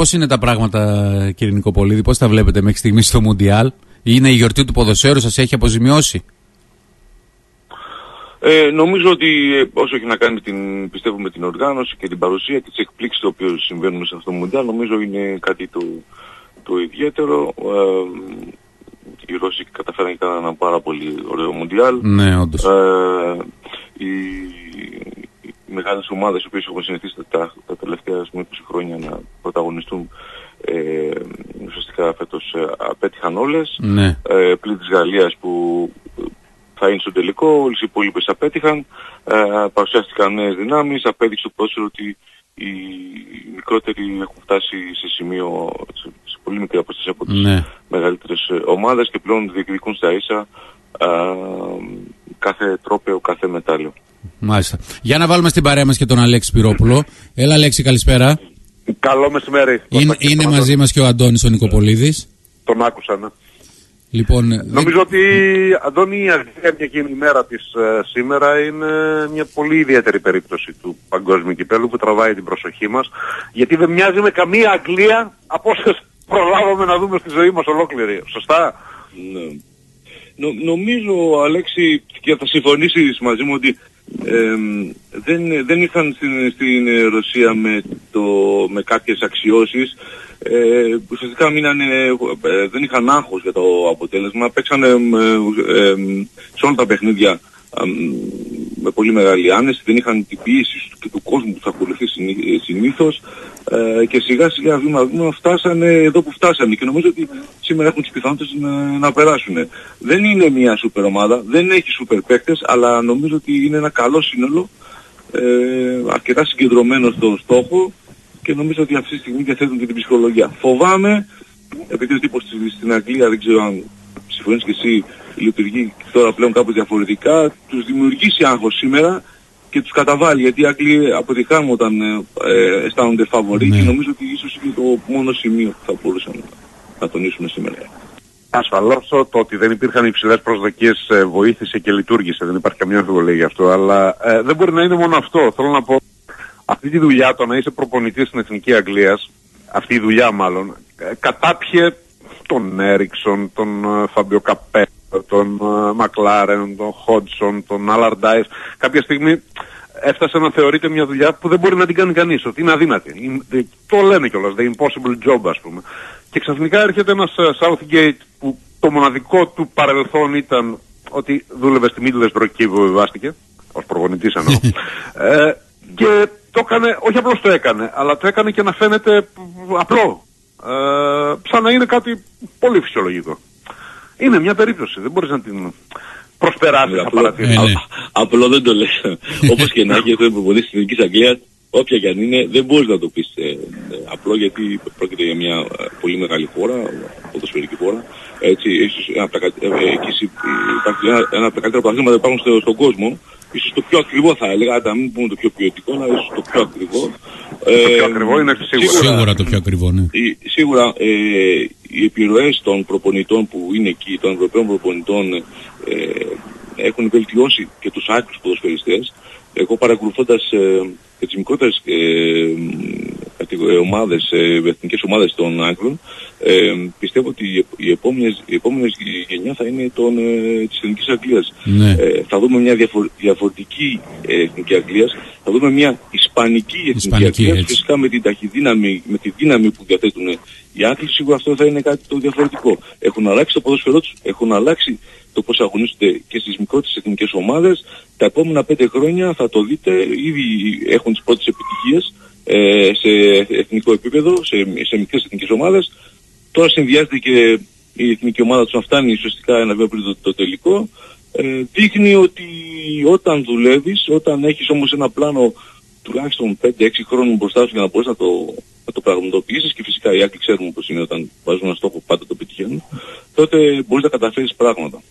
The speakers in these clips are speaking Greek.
Πώς είναι τα πράγματα, κύριε Νικοπολίδη, πώς τα βλέπετε μέχρι στιγμής στο Μουντιάλ, Είναι η γιορτή του ποδοσφαίρου, σας έχει αποζημιώσει; Ε, νομίζω ότι ε, όσο έχει να κάνει την, πιστεύουμε την οργάνωση και την παρουσία και τις εκπλήξεις το οποίο συμβαίνουν σε αυτό το Μουντιάλ, νομίζω είναι κάτι το, το ιδιαίτερο. Ε, οι Ρώσοι καταφέραν και κάναν ένα πάρα πολύ ωραίο Μουντιάλ. Ναι, όντως. Ε, οι, οι μεγάλες ομάδες οι οποίες έχουν συνηθίσει τα, τα τελευταία πούμε, 20 χρόνια να πρωταγωνιστούν ε, ουσιαστικά φέτος ε, απέτυχαν όλες. Ναι. Ε, πλην της Γαλλίας που θα είναι στο τελικό, όλες οι υπόλοιπες απέτυχαν, ε, παρουσιάστηκαν νέες δυνάμεις, απέδειξε το πρόσφυρο ότι οι μικρότεροι έχουν φτάσει σε σημείο, σε, σε πολύ μικρή απόσταση από τις ναι. μεγαλύτερες ε, ομάδες και πλέον διεκδικούν στα ίσα ε, κάθε τρόπαιο, κάθε μετάλλιο. Μάλιστα. Για να βάλουμε στην παρέα μας και τον Αλέξη Πυρόπουλο. Έλα Αλέξη, καλησπέρα. Καλό μεσημέρι. Είναι, είναι μαζί μας και ο Αντώνης ο Νικοπολίδης. Τον άκουσα, ναι. Λοιπόν, Νομίζω ότι, Αντώνη, η Αγγλία μια εκείνη ημέρα της ε, σήμερα είναι μια πολύ ιδιαίτερη περίπτωση του παγκόσμιου κυπέλου που τραβάει την προσοχή μας γιατί δεν μοιάζει με καμία Αγγλία από όσες προλάβαμε να δούμε στη ζωή μας ολόκληρη. Σωστά; Ναι. Νο, νομίζω, Αλέξη, και θα συμφωνήσεις μαζί μου ότι ε, δεν, δεν ήρθαν στην, στην Ρωσία με, το, με κάποιες αξιώσεις. Ε, ουσιαστικά μείνανε, ε, δεν είχαν άγχος για το αποτέλεσμα, παίξανε ε, σε όλα τα παιχνίδια με πολύ μεγάλη άνεση, δεν είχαν την πίεση και του κόσμου που θα ακολουθεί συνήθως ε, και σιγά σιγά βήμα βήμα φτάσανε εδώ που φτάσανε και νομίζω ότι σήμερα έχουν τις πιθανότητες να, να περάσουν. Δεν είναι μια σούπερ ομάδα, δεν έχει σούπερ παίκτες, αλλά νομίζω ότι είναι ένα καλό σύνολο, ε, αρκετά συγκεντρωμένο στο στόχο και νομίζω ότι αυτή τη στιγμή διαθέτουν και την ψυχολογία. Φοβάμαι, επειδή ο τύπος στην Αγγλία δεν ξέρω αν συμφωνείς και εσύ λειτουργεί τώρα πλέον κάπως διαφορετικά, τους δημιουργήσει άγχος σήμερα και τους καταβάλει γιατί οι Άγγλοι αποτυχάνουν όταν ε, ε, αισθάνονται φαβοροί ναι. και νομίζω ότι ίσως είναι το μόνο σημείο που θα μπορούσαμε να, να τονίσουμε σήμερα. Ασφαλώς το ότι δεν υπήρχαν υψηλές προσδοκίες ε, βοήθησε και λειτουργήσε, δεν υπάρχει καμία αμφιβολία γι' αυτό, αλλά ε, δεν μπορεί να είναι μόνο αυτό. Θέλω να πω αυτή τη δουλειά το να είσαι προπονητής στην Εθνική Αγγλίας, αυτή η δουλειά μάλλον, ε, κατάπιε τον Έριξον, τον Φαμπιο Καπέ, τον Μακλάρεν, τον Χόντσον, τον Αλαρντάις. Κάποια στιγμή έφτασε να θεωρείται μια δουλειά που δεν μπορεί να την κάνει κανείς, ότι είναι αδύνατη. Το λένε κιόλας, the impossible job ας πούμε. Και ξαφνικά έρχεται ένας ε, Southgate που το μοναδικό του παρελθόν ήταν ότι δούλευε στη Middlesbrough και βεβαιβάστηκε, ως προπονητής εννοώ. ε, και το έκανε, όχι απλώς το έκανε, αλλά το έκανε και να φαίνεται απλό. Ε, σαν να είναι κάτι πολύ φυσιολογικό. Είναι μια περίπτωση, δεν μπορείς να την προσπεράσεις να παρατηρήσεις. Ναι, ναι. Απλό δεν το λες. Όπως και να έχει, έχω υποβολή στην Εθνική Αγγλίας, όποια και αν είναι, δεν μπορείς να το πεις ε, ε, απλό γιατί πρόκειται για μια ε, πολύ μεγάλη χώρα, ποδοσφαιρική χώρα. Έτσι, ίσως ένα από τα, ε, ένα, ένα από τα καλύτερα που υπάρχουν στο, στον κόσμο ίσως το πιο ακριβό θα έλεγα, να μην πούμε το πιο ποιοτικό, αλλά ίσως το πιο ακριβό. Το ε, πιο ακριβό είναι σίγουρα. Σίγουρα το πιο ακριβό, ναι. Σίγουρα ε, οι επιρροές των προπονητών που είναι εκεί, των Ευρωπαίων προπονητών, ε, έχουν βελτιώσει και τους άκρους ποδοσφαιριστές. Εγώ παρακολουθώντας ε, τις μικρότερες ε, ομάδες, ε, εθνικές ομάδες των Άγγλων, ε, πιστεύω ότι η επόμενη, η επόμενη γενιά θα είναι των, ε, της Εθνικής Αγγλίας. Ναι. Ε, θα δούμε μια διαφορετική ε, Εθνική Αγγλίας, θα δούμε μια Ισπανική Εθνική Ισπανική, Αγγλίας, φυσικά με την ταχυδύναμη, με τη δύναμη που διαθέτουν οι Άγγλοι, σίγουρα αυτό θα είναι κάτι το διαφορετικό. Έχουν αλλάξει το ποδόσφαιρό τους, έχουν αλλάξει το πώς αγωνίζονται και στις μικρότερες εθνικές ομάδες. Τα επόμενα πέντε χρόνια θα το δείτε, ήδη έχουν τις πρώτες επιτυχίες ε, σε εθνικό επίπεδο, σε, σε μικρές εθνικές ομάδες. Τώρα συνδυάζεται και η εθνική ομάδα του να φτάνει ουσιαστικά ένα βήμα πριν το, το τελικό. Ε, δείχνει ότι όταν δουλεύεις, όταν έχεις όμως ένα πλάνο τουλάχιστον 5-6 χρόνων μπροστά σου για να μπορείς να το, να το πραγματοποιήσεις και φυσικά οι Άκοι ξέρουν πως είναι όταν βάζουν ένα στόχο πάντα το πετυχαίνουν, τότε μπορείς να καταφέρεις πράγματα.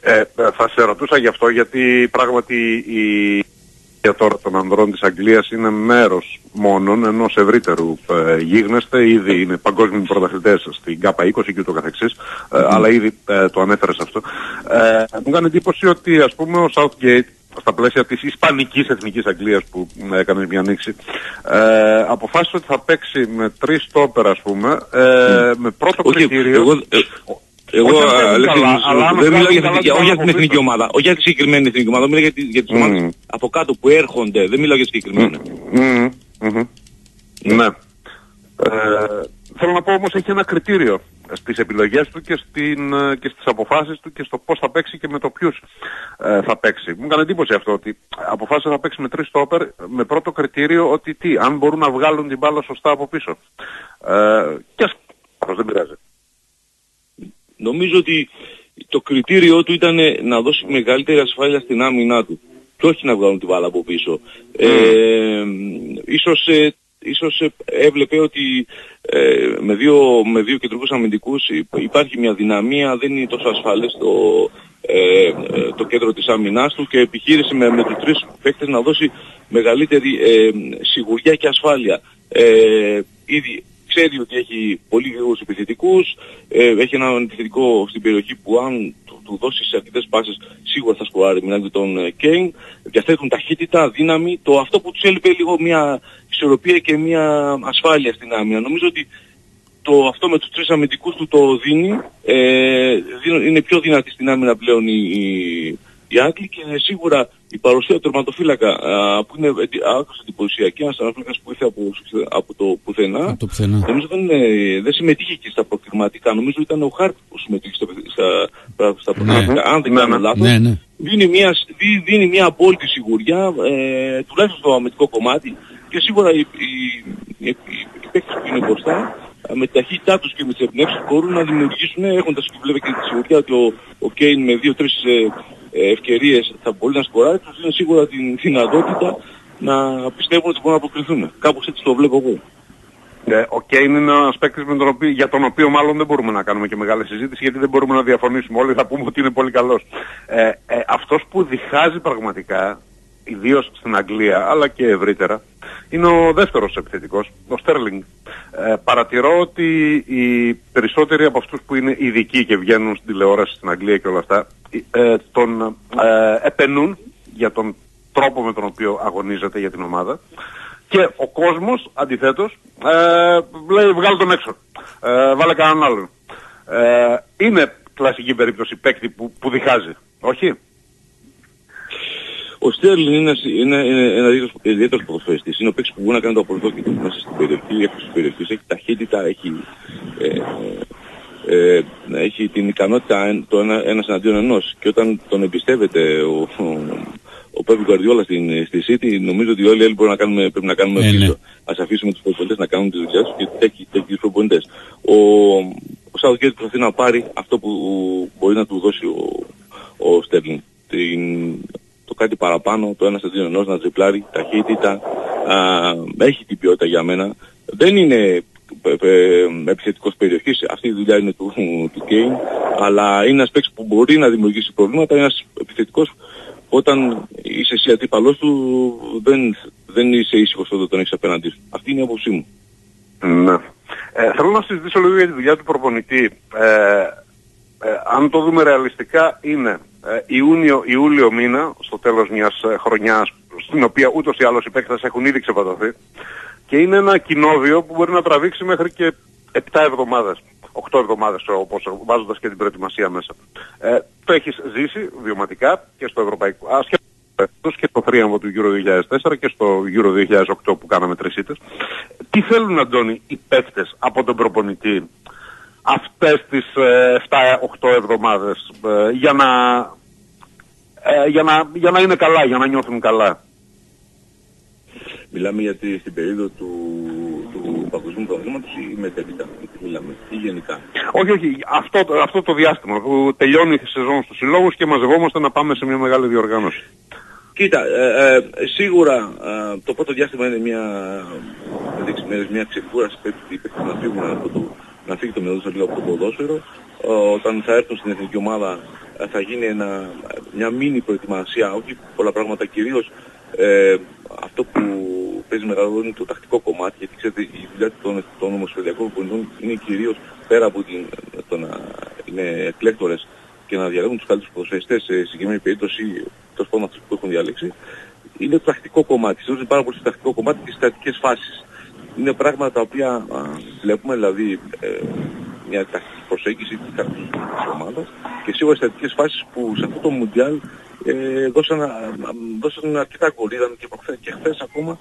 Ε, θα σε ρωτούσα γι' αυτό γιατί πράγματι η τώρα των ανδρών της Αγγλίας είναι μέρος μόνον ενός ευρύτερου ε, γίγνεσθε. Ήδη είναι παγκόσμιοι πρωταθλητές στην ΚΑΠΑ 20 και ούτω καθεξής, ε, αλλά ήδη ε, το ανέφερες αυτό. Ε, μου κάνει εντύπωση ότι ας πούμε ο Southgate στα πλαίσια της Ισπανικής Εθνικής Αγγλίας που έκανε μια ανοίξη ε, αποφάσισε ότι θα παίξει με τρεις στόπερ ας πούμε ε, με πρώτο okay, κριτήριο εγώ, ε, εγώ δεν μιλάω για, για την εθνική ομάδα, όχι για τη συγκεκριμένη εθνική ομάδα, μιλάω για, για τις mm. ομάδες από κάτω που έρχονται, δεν μιλάω για συγκεκριμένα. Mm. Mm. Ναι. Ε, θέλω να πω όμως έχει ένα κριτήριο στις επιλογές του και, στην, ε, και στις αποφάσεις του και στο πώς θα παίξει και με το ποιους ε, θα παίξει. Μου έκανε εντύπωση αυτό ότι αποφάσισε να παίξει με τρεις στόπερ με πρώτο κριτήριο ότι τι, αν μπορούν να βγάλουν την μπάλα σωστά από πίσω. Ε, και ας δεν πειράζει. Νομίζω ότι το κριτήριό του ήταν να δώσει μεγαλύτερη ασφάλεια στην άμυνά του και όχι να βγάλουν την μπάλα από πίσω. Ε, ίσως ε, ίσως ε, έβλεπε ότι ε, με, δύο, με δύο κεντρικούς αμυντικούς υπάρχει μια δυναμία, δεν είναι τόσο ασφαλές το, ε, το κέντρο της άμυνάς του και επιχείρησε με, με τους τρεις παίκτες να δώσει μεγαλύτερη σιγουριά και ασφάλεια. ήδη ξέρει ότι έχει πολύ γρήγορους επιθετικούς, έχει έναν επιθετικό στην περιοχή που αν του δώσει σε αρκετές πάσες σίγουρα θα σκοράρει μιλάμε τον Κέιν. Διαθέτουν ταχύτητα, δύναμη, το αυτό που τους έλειπε λίγο μια ισορροπία και μια ασφάλεια στην άμυνα. Νομίζω ότι το, αυτό με τους τρεις αμυντικούς του το δίνει, ε, είναι πιο δυνατή στην άμυνα πλέον η, η, οι Άγγλοι και σίγουρα η παρουσία του τερματοφύλακα που είναι άκουσα εντυπωσιακή, ένας τερματοφύλακας που ήρθε από, από το πουθενά, από το πουθενά. νομίζω δεν, δεν συμμετείχε και στα προκριματικά, νομίζω ήταν ο Χάρτ που συμμετείχε στα, στα, στα προκριματικά, ναι. αν δεν κάνω ναι, ναι. λάθος. Ναι, ναι. Δίνει, μια, δίνει μια απόλυτη σιγουριά, ε, τουλάχιστον στο αμυντικό κομμάτι και σίγουρα οι, οι, οι, οι, οι παίκτες που είναι μπροστά με τη ταχύτητά τους και με τις εμπνεύσεις μπορούν να δημιουργήσουν, έχοντας και βέβαια και τη σιγουριά ότι ο, ο Κέιν με δύο-τρεις ε, ε, ευκαιρίες θα μπορεί να σκοράρει, τους δίνει σίγουρα την δυνατότητα να πιστεύουν ότι μπορούν να αποκριθούν. Κάπως έτσι το βλέπω εγώ. Ε, ο Κέιν είναι ένα παίκτης για τον οποίο μάλλον δεν μπορούμε να κάνουμε και μεγάλη συζήτηση γιατί δεν μπορούμε να διαφωνήσουμε. Όλοι θα πούμε ότι είναι πολύ καλός. Ε, ε, αυτός που διχάζει πραγματικά, ιδίως στην Αγγλία αλλά και ευρύτερα, είναι ο δεύτερος επιθετικός, ο Στέρλινγκ. Ε, παρατηρώ ότι οι περισσότεροι από αυτούς που είναι ειδικοί και βγαίνουν στην τηλεόραση στην Αγγλία και όλα αυτά, ε, τον ε, επενούν για τον τρόπο με τον οποίο αγωνίζεται για την ομάδα και ο κόσμος αντιθέτως ε, λέει βγάλε τον έξω, ε, βάλε κανέναν άλλον. Ε, είναι κλασική περίπτωση παίκτη που, που διχάζει, όχι; Ο Στέρλιν είναι, είναι, είναι ένας ιδιαίτερος ποδοσφαιριστής. Είναι ο παίκτης που μπορεί να κάνει το αποδόκητο μέσα στην περιοχή, έξω στην περιοχή. Έχει ταχύτητα, έχει, ε, ε, έχει την ικανότητα το ένα, ένας εναντίον ενός. Και όταν τον εμπιστεύεται ο, ο, ο Πέπι Γκουαρδιόλα στην, στη City, νομίζω ότι όλοι οι άλλοι να κάνουμε, πρέπει να κάνουμε ε, πίσω. Ναι. Ας αφήσουμε τους προπονητές να κάνουν τις δουλειές τους και έχει τέτοιους προπονητές. Ο, ο Σάουθγκέιτ προσπαθεί να πάρει αυτό που μπορεί να του δώσει ο, ο Στέρλινγκ. Την, το κάτι παραπάνω, το ένας αντίον ενός να τριπλάρει, ταχύτητα, α, έχει την ποιότητα για μένα. Δεν είναι ε, ε, επιθετικός περιοχής, αυτή η δουλειά είναι του, του Κέιν, αλλά είναι ένας παίκτης που μπορεί να δημιουργήσει προβλήματα, είναι ένας επιθετικός όταν είσαι εσύ αντίπαλός του δεν, δεν είσαι ήσυχος όταν τον έχεις απέναντί σου. Αυτή είναι η άποψή μου. Ναι. Ε, θέλω να συζητήσω λίγο για τη δουλειά του προπονητή. Ε, ε, αν το δούμε ρεαλιστικά είναι ε, Ιούνιο-Ιούλιο μήνα, στο τέλος μιας ε, χρονιάς, στην οποία ούτως ή άλλως οι παίκτες έχουν ήδη ξεπατωθεί, και είναι ένα κοινόβιο που μπορεί να τραβήξει μέχρι και 7 εβδομάδες, 8 εβδομάδες όπως βάζοντας και την προετοιμασία μέσα. Ε, το έχεις ζήσει βιωματικά και στο ευρωπαϊκό, ασχέτως και στο θρίαμβο του Euro 2004 και στο Euro 2008 που κάναμε τρεις ήττες. Τι θέλουν, Αντώνη, οι παίκτες από τον προπονητή αυτές τις 7-8 ε, εβδομάδες ε, για, να, ε, για, να, για να είναι καλά, για να νιώθουν καλά; Μιλάμε για τη, στην περίοδο του, του παγκοσμίου προβλήματος ή μετέπειτα, μιλάμε, ή γενικά. Όχι, όχι, αυτό, αυτό το διάστημα που τελειώνει η σεζόν στους συλλόγους και μαζευόμαστε να πάμε σε μια μεγάλη διοργάνωση. Κοίτα, ε, ε, σίγουρα ε, το πρώτο διάστημα είναι μια, μια ξεκούραση πρέπει να φύγουν από το να φύγει το μυαλό λίγο από το ποδόσφαιρο. Όταν θα έρθουν στην εθνική ομάδα ε, θα γίνει ένα, μια μίνι προετοιμασία, όχι πολλά πράγματα κυρίως ε, αυτό που παίζει μεγάλο ρόλο είναι το τακτικό κομμάτι, γιατί ξέρετε η δουλειά των, των ομοσπονδιακών πολιτών είναι κυρίως πέρα από την, το να είναι εκλέκτορες και να διαλέγουν τους καλύτερους ποδοσφαιριστές σε συγκεκριμένη περίπτωση τόσο πάντων αυτούς που έχουν διαλέξει, είναι το τακτικό κομμάτι. Είναι πάρα πολύ στο τακτικό κομμάτι και στις τακτικές φάσεις. Είναι πράγματα τα οποία α, βλέπουμε, δηλαδή ε, μια τακτική προσέγγιση της ομάδας και σίγουρα στις τακτικές φάσεις που σε αυτό το Μουντιάλ ε, δώσαν, δώσαν αρκετά γκολ. Είδαμε και, και χθες ακόμα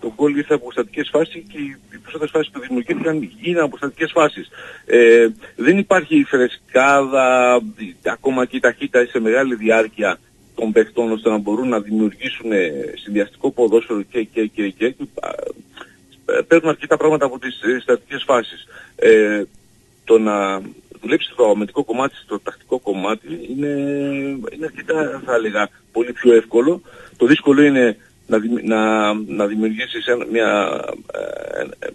το γκολ ήρθε από στατικές φάσεις και οι περισσότερες φάσεις που δημιουργήθηκαν είναι από στατικές φάσεις. Ε, δεν υπάρχει φρεσκάδα, ακόμα και η ταχύτητα σε μεγάλη διάρκεια των παιχτών ώστε να μπορούν να δημιουργήσουν συνδυαστικό ποδόσφαιρο και, και, και, και, και παίρνουν αρκετά πράγματα από τις στατικές φάσεις. Ε, το να δουλέψεις στο αμυντικό κομμάτι, στο τακτικό κομμάτι είναι, είναι αρκετά θα έλεγα πολύ πιο εύκολο. Το δύσκολο είναι να, να, να δημιουργήσεις μια ε, ε,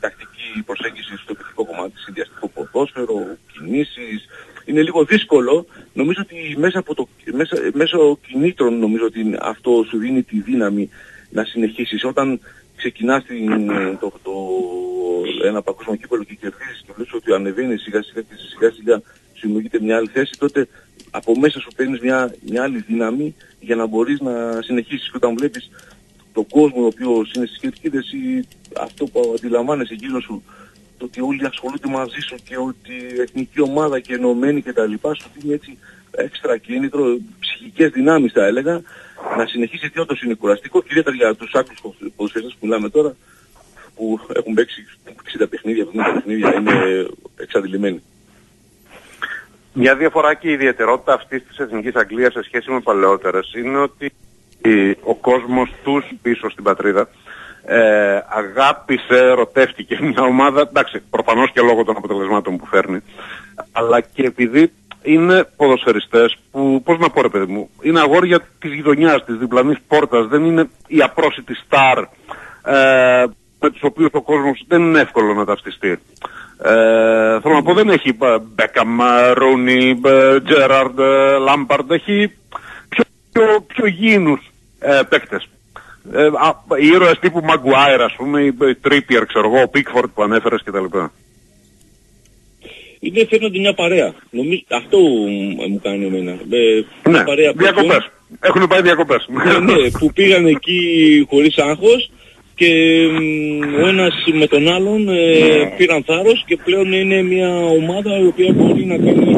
τακτική προσέγγιση στο επιθετικό κομμάτι, συνδυαστικό ποδόσφαιρο, κινήσεις. Είναι λίγο δύσκολο. Νομίζω ότι μέσα από το, μέσα, μέσω κινήτρων νομίζω ότι αυτό σου δίνει τη δύναμη να συνεχίσεις. Όταν ξεκινάς την, το, το, ένα παγκόσμιο κύπελο και κερδίζεις και βλέπεις ότι ανεβαίνει σιγά σιγά και σιγά σιγά δημιουργείται μια άλλη θέση, τότε από μέσα σου παίρνεις μια, μια άλλη δύναμη για να μπορείς να συνεχίσεις. Και όταν βλέπεις τον κόσμο ο οποίος είναι στις κερκίδες ή αυτό που αντιλαμβάνεσαι γύρω σου, το ότι όλοι ασχολούνται μαζί σου και ότι η εθνική ομάδα και ενωμένη και τα λοιπά σου δίνει έτσι έξτρα κίνητρο, ψυχικές δυνάμεις θα έλεγα, να συνεχίσει γιατί όντως είναι κουραστικό και ιδιαίτερα για τους άκρους ποδοσφαιριστές που μιλάμε τώρα, που έχουν παίξει 60 παιχνίδια, 70 παιχνίδια, είναι εξαντλημένοι. Μια διαφορά και η ιδιαιτερότητα αυτής της Εθνικής Αγγλίας σε σχέση με παλαιότερες είναι ότι ο κόσμος τους πίσω στην πατρίδα ε, αγάπησε, ερωτεύτηκε μια ομάδα, εντάξει, προφανώς και λόγω των αποτελεσμάτων που φέρνει, αλλά και επειδή είναι ποδοσφαιριστές που, πώς να πω ρε παιδί μου, είναι αγόρια της γειτονιάς, της διπλανής πόρτας, δεν είναι η απρόσιτη στάρ ε, με τους οποίους ο κόσμος δεν είναι εύκολο να ταυτιστεί. Ε, θέλω να πω δεν έχει Μπέκαμ, Ρούνι, Τζέραρντ, Λάμπαρντ, έχει πιο, πιο, πιο γίνους ε, παίκτες. Ε, οι ήρωες τύπου Μαγκουάιρ ας πούμε, η Τρίπιερ ξέρω εγώ, ο Πίκφορτ που ανέφερες κτλ. Είναι φαίνονται μια παρέα. Νομίζω, αυτό μου κάνει εμένα. Ε, ναι, παρέα διακοπές. Έχουν πάει διακοπές. Ναι, ναι, που πήγαν εκεί χωρίς άγχος και ο ένας με τον άλλον ε, πήραν θάρρος και πλέον είναι μια ομάδα η οποία μπορεί να κάνει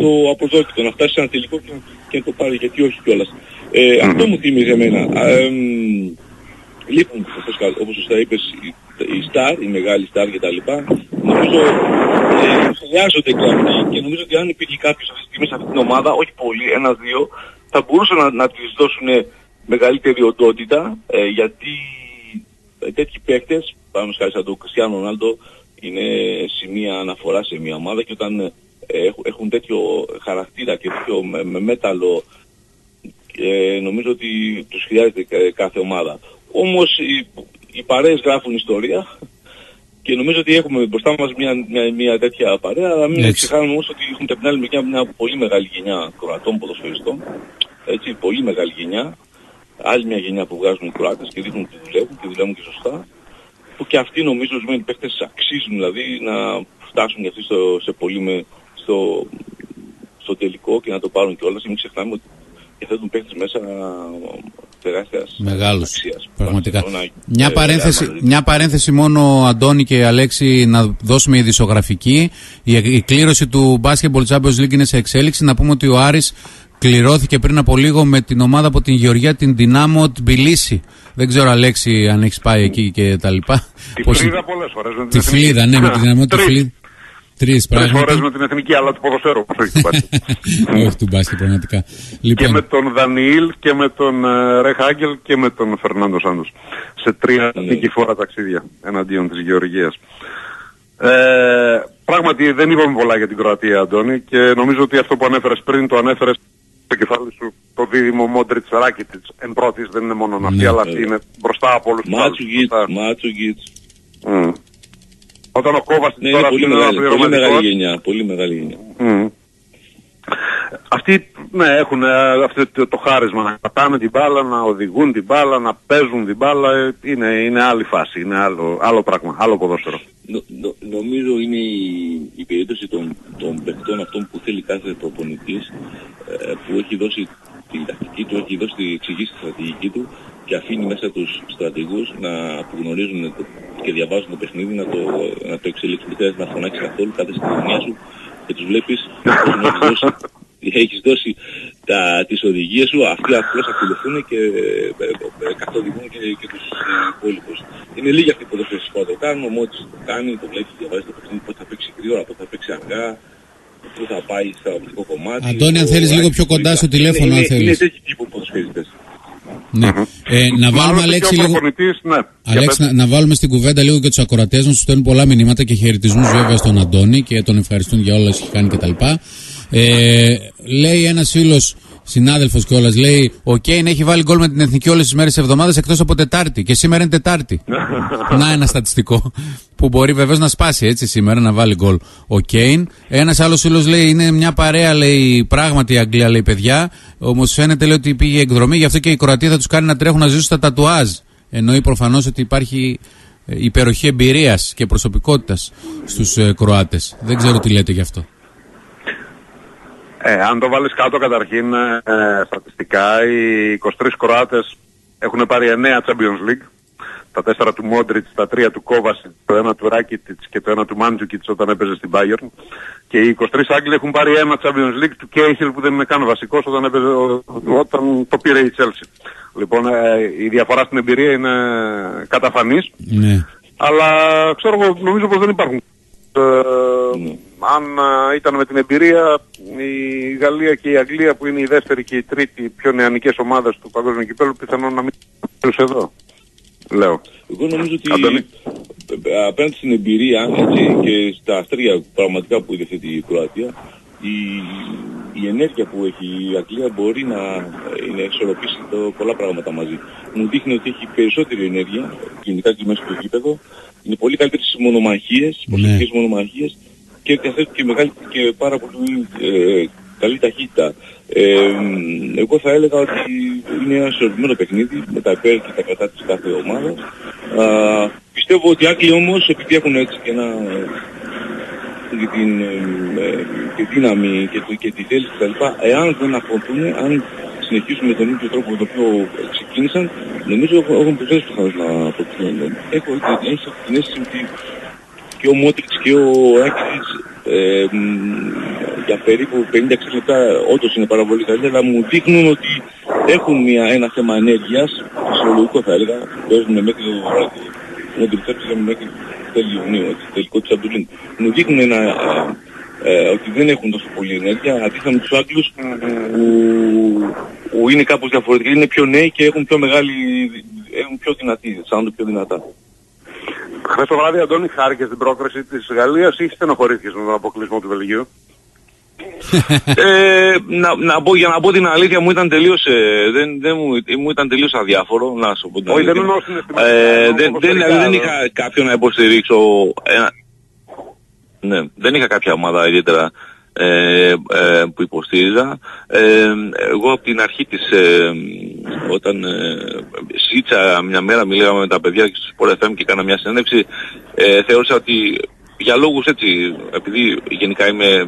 το αποδόκητο, να φτάσει σε ένα τελικό και, και να το πάρει, γιατί όχι κιόλας. Ε, αυτό μου θύμιζε εμένα. Ε, λείπουν, όπως, όπως σωστά είπες, οι στάρ, οι μεγάλοι στάρ και τα λοιπά. Νομίζω ε, χρειάζονται και και νομίζω ότι αν υπήρχε κάποιος αυτή τη στιγμή σε αυτή την ομάδα, όχι πολύ, ένα-δύο, θα μπορούσαν να, να της δώσουν μεγαλύτερη οντότητα, ε, γιατί ε, τέτοιοι παίκτες, πάνω χάρη σαν τον Κριστιανό Ρονάλντο, είναι σημεία αναφορά σε μια ομάδα και όταν ε, έχουν τέτοιο χαρακτήρα και τέτοιο με, με μέταλλο ε, νομίζω ότι τους χρειάζεται κάθε ομάδα. Όμως οι, οι παρέες γράφουν ιστορία και νομίζω ότι έχουμε μπροστά μας μια, μια, μια τέτοια παρέα, αλλά μην ξεχάνουμε όμως ότι έχουν την άλλη μεριά μια πολύ μεγάλη γενιά κροατών ποδοσφαιριστών, έτσι, πολύ μεγάλη γενιά, άλλη μια γενιά που βγάζουν οι Κροάτες και δείχνουν ότι δουλεύουν και δουλεύουν και σωστά, που και αυτοί νομίζω ορισμένοι παίχτες αξίζουν δηλαδή να φτάσουν και αυτοί στο, σε πολύ με, στο, στο τελικό και να το πάρουν κιόλας. Μην ξεχνάμε ότι θέτουν παίχτες μέσα τεράστιας Μεγάλους, αξίας. Πραγματικά. Μια παρένθεση, μια παρένθεση μόνο, Αντώνη και Αλέξη, να δώσουμε ειδησογραφική. Η, η κλήρωση του Basketball Champions League είναι σε εξέλιξη. Να πούμε ότι ο Άρης κληρώθηκε πριν από λίγο με την ομάδα από την Γεωργία, την Δυνάμω Τμπιλίση. Δεν ξέρω, Αλέξη, αν έχεις πάει εκεί και τα λοιπά. Τη Φλίδα πολλές φορές. Τη Φλίδα, ναι, με την Δυναμό Φλίδα. Τρεις πράγματα. φορέ με την εθνική, αλλά του ποδοσφαίρου. Όχι του μπάσκετ. Όχι του μπάσκετ, πραγματικά. Λοιπόν. Και με τον Δανιήλ και με τον uh, Ρεχ Άγγελ και με τον Φερνάντο Σάντος. Σε τρία ναι. φορά ταξίδια εναντίον της Γεωργίας. Ε, πράγματι δεν είπαμε πολλά για την Κροατία, Αντώνη, και νομίζω ότι αυτό που ανέφερες πριν το ανέφερες στο κεφάλι σου το δίδυμο Μόντριτς Ράκιτιτ. Εν πρώτης δεν είναι μόνο αυτή, ναι, αλλά αυτή είναι μπροστά από όλους τους άλλους. Μάτσουγκιτ. Όταν ο Κόβας ναι, τώρα πολύ, μεγάλη, πολύ μεγάλη γενιά. Πολύ μεγάλη γενιά. Mm. Αυτοί ναι, έχουν ε, αυτό το, το, χάρισμα να κρατάνε την μπάλα, να οδηγούν την μπάλα, να παίζουν την μπάλα. Ε, είναι, είναι άλλη φάση, είναι άλλο, άλλο πράγμα, άλλο ποδόσφαιρο. Νο, νο, νομίζω είναι η, η περίπτωση των, των παιχτών αυτών που θέλει κάθε προπονητής ε, που έχει δώσει την τακτική του, έχει δώσει τη εξηγήσει τη στρατηγική του και αφήνει μέσα τους στρατηγούς να, που γνωρίζουν το, και διαβάζουν το παιχνίδι να το, να το εξελίξουν. Δεν χρειάζεται να φωνάξεις καθόλου, κάθε στην γωνία σου και τους βλέπεις έχεις δώσει τα, τις οδηγίες σου, αυτοί απλώς ακολουθούν και ε, ε, καθοδηγούν και, και τους υπόλοιπους. Είναι λίγοι αυτοί που δεν που το κάνουν, ο Μότης το κάνει, το βλέπει, διαβάζει το παιχνίδι, πότε θα παίξει γρήγορα, πότε θα παίξει αργά, πού θα πάει στο οπτικό κομμάτι. Αντώνη, αν θέλεις λίγο πιο κοντά στο τηλέφωνο, αν θέλεις. Είναι τέτοιοι τύπου ποδοσφαιριστές. Ναι. Ε, να βάλουμε, Αλέξη, λίγο... ναι. Αλέξη, να, να, βάλουμε στην κουβέντα λίγο και τους ακροατές μας. Τους στέλνουν πολλά μηνύματα και χαιρετισμού βέβαια στον Αντώνη και τον ευχαριστούν για όλα όσα έχει κάνει κτλ. Ε, λέει ένας φίλος συνάδελφος κιόλας, λέει: Ο Κέιν έχει βάλει γκολ με την εθνική όλες τις μέρες της εβδομάδας εκτός από Τετάρτη. Και σήμερα είναι Τετάρτη. να ένα στατιστικό που μπορεί βεβαίως να σπάσει έτσι σήμερα να βάλει γκολ ο Κέιν. Ένας άλλος φίλος λέει: Είναι μια παρέα, λέει πράγματι η Αγγλία, λέει παιδιά. Όμως φαίνεται λέει, ότι πήγε εκδρομή, γι' αυτό και η Κροατία θα τους κάνει να τρέχουν να ζήσουν στα τατουάζ. Εννοεί προφανώς ότι υπάρχει ε, υπεροχή εμπειρίας και προσωπικότητας στους ε, Κροάτες. Δεν ξέρω τι λέτε γι' αυτό. Ε, αν το βάλεις κάτω καταρχήν ε, στατιστικά, οι 23 Κροάτες έχουν πάρει 9 Champions League. Τα 4 του Μόντριτς, τα 3 του Κόβασιτς, το 1 του Ράκιτιτς και το 1 του Μάντζουκιτς όταν έπαιζε στην Bayern. Και οι 23 Άγγλοι έχουν πάρει ένα Champions League του Κέιχιλ που δεν είναι καν βασικός όταν, έπαιζε, όταν το πήρε η Chelsea. Λοιπόν, ε, η διαφορά στην εμπειρία είναι καταφανής. Ναι. Αλλά ξέρω εγώ, νομίζω πως δεν υπάρχουν ε, αν ε, ήταν με την εμπειρία η Γαλλία και η Αγγλία που είναι η δεύτερη και η τρίτη πιο νεανικές ομάδες του παγκόσμιου κυπέλου πιθανόν να μην είναι εδώ. Λέω. Εγώ νομίζω ότι απέναντι στην εμπειρία έτσι, και στα αστρία πραγματικά που διαθέτει η Κροατία η, η ενέργεια που έχει η Αγγλία μπορεί να είναι εξορροπήσει το, πολλά πράγματα μαζί. Μου δείχνει ότι έχει περισσότερη ενέργεια, γενικά και μέσα στο γήπεδο, είναι πολύ καλύτερη στις μονομαχίες, προσωπικές ναι. μονομαχίες και καθέτει και, μεγάλη, και πάρα πολύ ε, καλή ταχύτητα. Ε, εγώ θα έλεγα ότι είναι ένα ισορροπημένο παιχνίδι με τα υπέρ και τα κατά της κάθε ομάδας. πιστεύω ότι οι Άγγλοι όμως επειδή έχουν έτσι και ένα και την, ε, τη δύναμη και, το, και τη θέληση κτλ. Εάν δεν αφωτούν, αν συνεχίσουν με τον ίδιο τρόπο με τον οποίο ξεκίνησαν, νομίζω έχουν περισσότερες πιθανότητες να αποκτήσουν. Έχω την αίσθηση ότι και ο Μότριξ και ο Ράκητς ε, για περίπου 50-60 λεπτά όντως είναι πάρα πολύ καλύτερα, αλλά μου δείχνουν ότι έχουν μια, ένα θέμα ενέργειας, φυσιολογικό θα έλεγα, παίζουν μέχρι το Μότριξ μέχρι το τέλη Ιουνίου, τελικό της Αμπτουλίν. Μου δείχνουν ένα, ε, ότι δεν έχουν τόσο πολύ ενέργεια, αντίθετα με τους Άγγλους που, που είναι κάπως διαφορετικοί, είναι πιο νέοι και έχουν πιο μεγάλη, έχουν πιο δυνατή, σαν πιο δυνατά. Χθες το βράδυ, Αντώνη, χάρηκες την πρόκριση της Γαλλίας ή στενοχωρήθηκες με τον αποκλεισμό του Βελγίου; Ε, να, να πω, για να πω την αλήθεια μου ήταν τελείως, ε, δεν, δεν μου, μου, ήταν τελείως αδιάφορο, να σου πω την αλήθεια. Όχι, δεν ε, δεν, δεν, δεν είχα κάποιον να υποστηρίξω, ένα, ναι, δεν είχα κάποια ομάδα ιδιαίτερα ε, ε, που υποστήριζα. Ε, εγώ από την αρχή της, ε, όταν ε, σύτσα μια μέρα, μιλάγαμε με τα παιδιά και στους Sport FM και έκανα μια συνέντευξη, ε, θεώρησα ότι για λόγους έτσι, επειδή γενικά είμαι ε,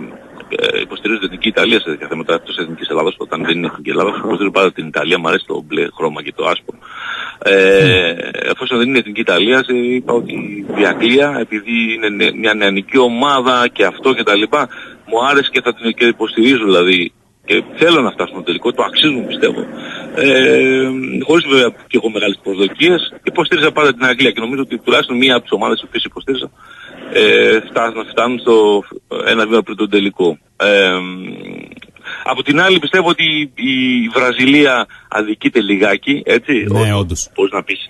υποστηρίζω την Εθνική Ιταλία σε τέτοια θέματα εκτός Εθνικής Ελλάδας όταν δεν είναι Εθνική Ελλάδα υποστηρίζω πάντα την Ιταλία, μου αρέσει το μπλε χρώμα και το άσπρο. Ε, εφόσον δεν είναι Εθνική Ιταλία είπα ότι η Αγγλία επειδή είναι μια νεανική ομάδα και αυτό και τα λοιπά μου άρεσε και θα την και υποστηρίζω δηλαδή και θέλω να φτάσω στο τελικό, το αξίζουν πιστεύω. Ε, χωρίς βέβαια και έχω μεγάλες προσδοκίες, υποστήριζα πάντα την Αγγλία και νομίζω ότι τουλάχιστον μία από τις ομάδες που υποστήριζα ε, φτάνουν, φτάνουν στο ένα βήμα πριν τον τελικό. Ε, από την άλλη πιστεύω ότι η Βραζιλία αδικείται λιγάκι, έτσι, ναι, όντως. πώς να πεις,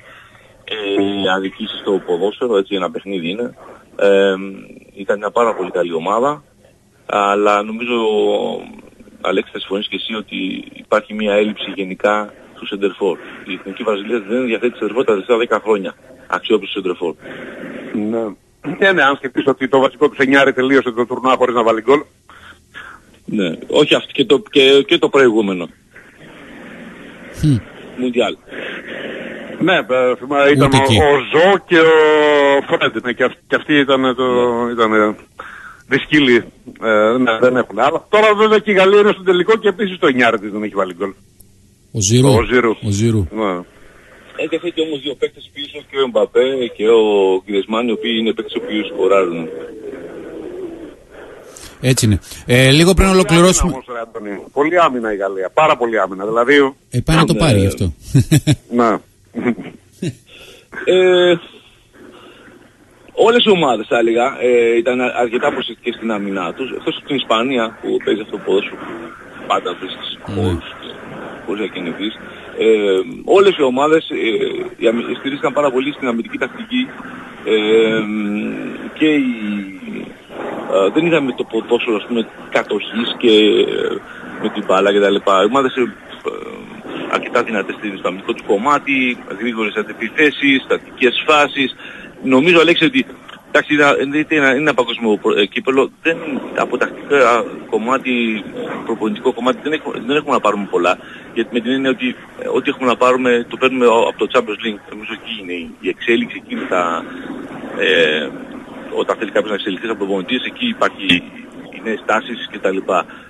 ε, αδικήσεις στο ποδόσφαιρο, έτσι ένα παιχνίδι είναι. Ε, ήταν μια πάρα πολύ καλή ομάδα, αλλά νομίζω, Αλέξη θα συμφωνήσεις και εσύ, ότι υπάρχει μια έλλειψη γενικά του Σεντερφόρ; Η Εθνική Βραζιλία δεν διαθέτει Σεντερφόρ τα τελευταία 10 χρόνια αξιόπιστο Σεντερφόρ. Ναι. Ναι, ναι, αν σκεφτείς ότι το βασικό του εννιάρι τελείωσε το τουρνουά χωρίς να βάλει γκολ. Ναι, όχι αυτό και το, και, και το προηγούμενο. Μουντιάλ. Ναι, ε, ήταν ο, ο Ζω και ο Φρέντ, ναι, και, αυ, και αυτοί ήταν το... Ήταν, δυσκύλοι. Ε, ναι, δεν έχουν. Αλλά τώρα βέβαια και η Γαλλία είναι στο τελικό και επίσης το εννιάρι της δεν έχει βάλει γκολ. Ο Ζηρού. Ο Ζηρού. Ο Ζηρού. Ναι. Έχει θέτει όμως δύο παίκτες πίσω και ο Μπαπέ και ο Γκρεσμάν οι οποίοι είναι παίκτες οι οποίοι σκοράρουν. Έτσι είναι. Ε, λίγο πριν ολοκληρώσουμε. Άμυνα, όμως, ρε, Αντώνη. Πολύ άμυνα η Γαλλία. Πάρα πολύ άμυνα. Δηλαδή. Ε, πάει να το Ναι. πάρει γι' αυτό. Ναι. Ε, όλες οι ομάδες θα έλεγα ε, ήταν αρκετά προσεκτικές στην άμυνά τους εκτός από την Ισπανία που παίζει αυτό το ποδόσφαιρο που πάντα βρίσκεις χώρους και χωρίς να κινηθείς ε, όλες οι ομάδες ε, οι αμυ- στηρίστηκαν πάρα πολύ στην αμυντική τακτική ε, και η, ε, δεν είδαμε το ποδόσφαιρο ας πούμε κατοχής και ε, με την μπάλα και τα λοιπά. Οι ομάδες ε, ε, αρκετά δυνατές στο αμυντικό τους κομμάτι, γρήγορες αντιπιθέσεις, στατικές φάσεις. Νομίζω Αλέξη ότι εντάξει, είναι, είναι, ένα- είναι ένα παγκόσμιο προ- ε, κύπελο, δεν, από τακτικά κομμάτι, προπονητικό κομμάτι δεν έχουμε, δεν έχουμε να πάρουμε πολλά. Γιατί με την έννοια ότι ε, ό,τι έχουμε να πάρουμε το παίρνουμε από το Champions League. Νομίζω εκεί είναι η- η εξέλιξη, εκεί είναι τα, ε, όταν θέλει κάποιος να εξελιχθεί από προπονητής, εκεί υπάρχει οι νέες τάσεις κτλ.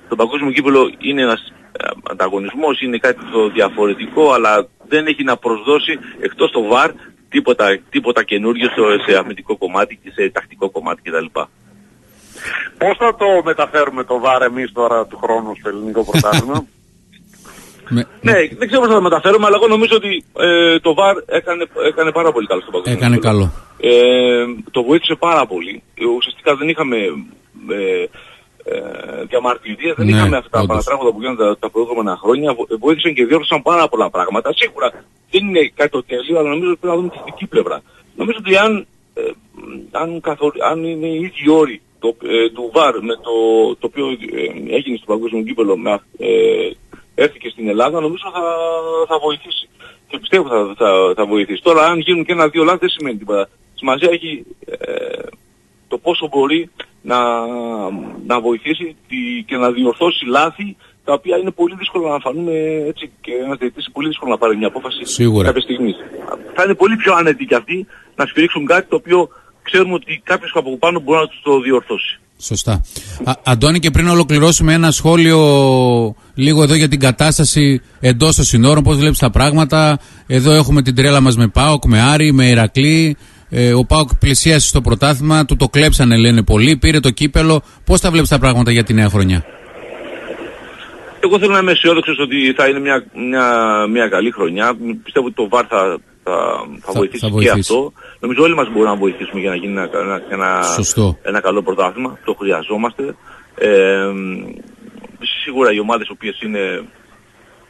Το παγκόσμιο κύπελο είναι ένας ε, ανταγωνισμός, είναι κάτι το διαφορετικό, αλλά δεν έχει να προσδώσει εκτός το VAR τίποτα, τίποτα καινούργιο στο- σε αμυντικό κομμάτι και σε τακτικό κομμάτι κτλ. Πώς θα το μεταφέρουμε το βάρ εμείς τώρα του χρόνου στο ελληνικό πρωτάθλημα; Με- Ναι, δεν ξέρω πώς θα το μεταφέρουμε, αλλά εγώ νομίζω ότι ε, το VAR έκανε, έκανε πάρα πολύ καλό στο παγκόσμιο Έκανε κύπελλο. καλό. Ε, το βοήθησε πάρα πολύ. Ε, Ουσιαστικά δεν είχαμε ε, ε, διαμαρτυρίες, δεν Ναι, είχαμε αυτά τα όντως. παρατράγματα που γίνονται τα, τα προηγούμενα χρόνια. Βο- ε, Βοήθησαν και διόρθωσαν πάρα πολλά πράγματα. Σίγουρα δεν είναι κάτι το τέλειο, αλλά νομίζω ότι πρέπει να δούμε τη θετική πλευρά. Νομίζω ότι αν, ε, αν, καθορι... αν είναι οι ίδιοι όροι το, ε, του ΒΑΡ με το, το οποίο ε, έγινε στο παγκόσμιο κύπελο με, αυ- ε, έρθει και στην Ελλάδα, νομίζω θα, θα βοηθήσει. Και πιστεύω θα, θα, θα βοηθήσει. Τώρα αν γίνουν και ένα-δύο λάθη δεν σημαίνει τίποτα. Σημασία έχει ε, το πόσο μπορεί να, να βοηθήσει τη- και να διορθώσει λάθη τα οποία είναι πολύ δύσκολο να φανούν έτσι και ένας διαιτητής είναι πολύ δύσκολο να πάρει μια απόφαση Σίγουρα. κάποια στιγμή. Θα είναι πολύ πιο άνετοι κι αυτοί να στηρίξουν κάτι το οποίο ξέρουμε ότι κάποιος από πάνω μπορεί να τους το διορθώσει. Σωστά. Α, Αντώνη, και πριν ολοκληρώσουμε ένα σχόλιο λίγο εδώ για την κατάσταση εντός των συνόρων, πώς βλέπεις τα πράγματα. Εδώ έχουμε την τρέλα μας με Πάοκ, με Άρη, με Ηρακλή. Ε, ο Πάοκ πλησίασε στο πρωτάθλημα, του το κλέψανε λένε πολλοί, πήρε το κύπελο. Πώς τα βλέπεις τα πράγματα για τη νέα χρονιά; Εγώ θέλω να είμαι αισιόδοξος ότι θα είναι μια, μια, μια καλή χρονιά. Πιστεύω ότι το VAR θα, θα, θα, βοηθήσει θα και βοηθήσει. αυτό. Νομίζω όλοι μας μπορούμε να βοηθήσουμε για να γίνει ένα, ένα, ένα, Σωστό. ένα καλό πρωτάθλημα. Το χρειαζόμαστε. Ε, σίγουρα οι ομάδες οι οποίες είναι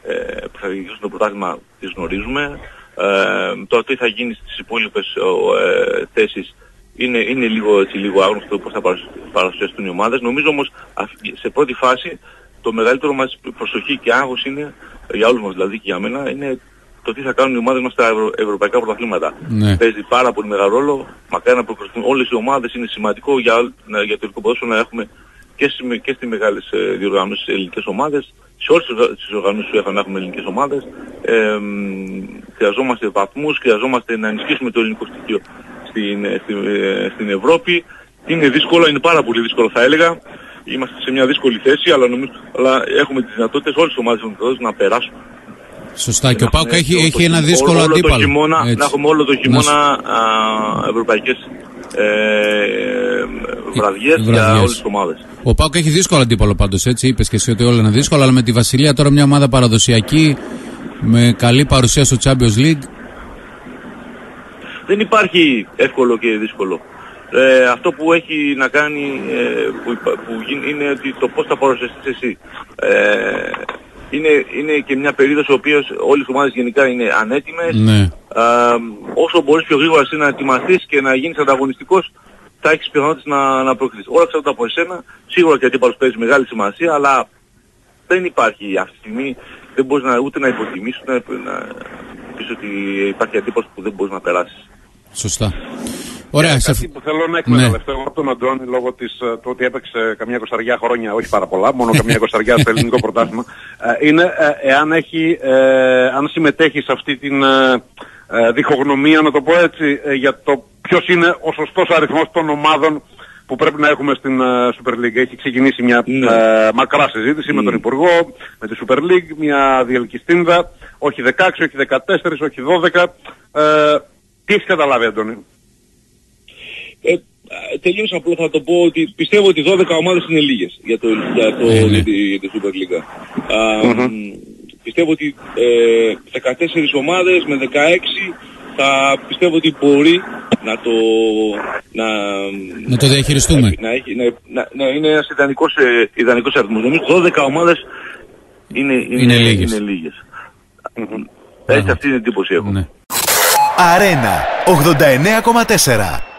ε, που θα διοικήσουν το πρωτάθλημα τις γνωρίζουμε. Ε, τώρα τι θα γίνει στις υπόλοιπες ε, θέσεις είναι, είναι λίγο, έτσι, λίγο άγνωστο πώς θα παρουσ- παρουσιαστούν οι ομάδες. Νομίζω όμως αυ- σε πρώτη φάση το μεγαλύτερο μας προσοχή και άγχος είναι, για όλους μας δηλαδή και για μένα, είναι το τι θα κάνουν οι ομάδες μας στα ευρω- ευρωπαϊκά πρωταθλήματα. Ναι. Παίζει πάρα πολύ μεγάλο ρόλο, μακάρι να προκριθούν όλες οι ομάδες, είναι σημαντικό για, όλ- να- για το ελληνικό ποδόσφαιρο να έχουμε και, στις, και στις μεγάλες ε, διοργανώσεις ελληνικές ομάδες, σε όλες τις οργα- τις οργανώσεις που έχουμε, έχουμε ελληνικές ομάδες. Ε, μ, χρειαζόμαστε βαθμούς, χρειαζόμαστε να ενισχύσουμε το ελληνικό στοιχείο στην, ε, στην, ε, στην Ευρώπη. Είναι δύσκολο, είναι πάρα πολύ δύσκολο θα έλεγα. Είμαστε σε μια δύσκολη θέση, αλλά, νομίζω, αλλά έχουμε τις δυνατότητες, όλες τις ομάδες έχουν τις δυνατότητες να περάσουν. Σωστά. Και ο Να Πάοκ έχουμε έχει, το- έχει το- ένα όλο- δύσκολο όλο το αντίπαλο. χειμώνα, Έτσι. να έχουμε όλο το Να χειμώνα σου- α, ευρωπαϊκές ε, βραδιές για βραδιές. όλες τις ομάδες. Ο Πάοκ έχει δύσκολο αντίπαλο πάντως, έτσι. Είπες και εσύ ότι όλα είναι δύσκολα, αλλά με τη Βασιλεία τώρα μια ομάδα παραδοσιακή, με καλή παρουσία στο Champions League. Δεν υπάρχει εύκολο και δύσκολο. Ε, αυτό που έχει να κάνει ε, που, υπα- που γίνει, είναι ότι το πώς θα παρουσιαστείς εσύ. Ε, είναι, είναι και μια περίοδος ο οποίος όλες οι ομάδες γενικά είναι ανέτοιμες. Ναι. Α, όσο μπορείς πιο γρήγορα εσύ να ετοιμαστείς και να γίνεις ανταγωνιστικός θα έχεις πιθανότητες να, να προκριθείς. Όλα εξαρτάται από εσένα. Σίγουρα και ο αντίπαλος παίζει μεγάλη σημασία, αλλά δεν υπάρχει αυτή τη στιγμή, δεν μπορείς να, ούτε να υποτιμήσεις, ούτε να, να πεις ότι υπάρχει αντίπαλος που δεν μπορείς να περάσεις. Σωστά. Ωραία. σε... Κάτι που θέλω να εκμεταλλευτώ εγώ από τον Αντώνη λόγω της, ε, του ότι έπαιξε καμιά κοσταριά χρόνια, όχι πάρα πολλά, μόνο καμιά κοσταριά στο ελληνικό πρωτάθλημα, ε, είναι ε, εάν, έχει, ε, αν συμμετέχεις σε αυτή την ε, ε, διχογνωμία, να το πω έτσι, ε, για το ποιος είναι ο σωστός αριθμός των ομάδων που πρέπει να έχουμε στην ε, Super League. Έχει ξεκινήσει μια Ναι. ε, μακρά συζήτηση με τον Υπουργό, με τη Super League, μια διελκυστίνδα. όχι 16, όχι 14, όχι 12. Ε, τι έχεις καταλάβει Αντώνη; Ε, τελείως απλό θα το πω ότι πιστεύω ότι 12 ομάδες είναι λίγες για το, για το, Ε, ναι. για τη, για τη Super League. Α, μ, Πιστεύω ότι ε, 14 ομάδες με 16 θα πιστεύω ότι μπορεί να το, να, Να το διαχειριστούμε. να, έχει, να, να, να είναι ένας ιδανικός, ε, ιδανικός αριθμός. Νομίζω 12 ομάδες είναι, είναι, Είναι λίγες. Είναι λίγες. Έτσι αυτή είναι η εντύπωση έχω. Ναι. Αρένα 89,4.